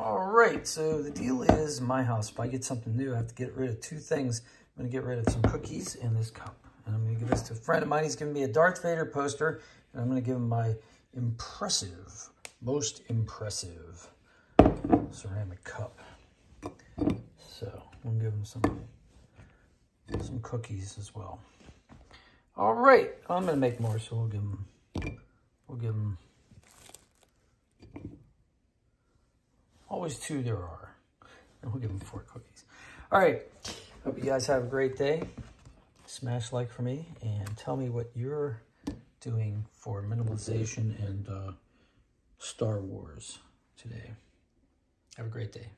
All right, so the deal is my house. If I get something new, I have to get rid of two things. I'm gonna get rid of some cookies and this cup. And I'm gonna give this to a friend of mine. He's giving me a Darth Vader poster. And I'm gonna give him my impressive, most impressive ceramic cup. So I'm going to give him some, some cookies as well. All right, I'm gonna make more, so we'll give him, we'll give him, two there are. And we'll give him four cookies. All right, hope you guys have a great day. Smash like for me and tell me what you're doing for minimalization and uh, Star Wars today. Have a great day.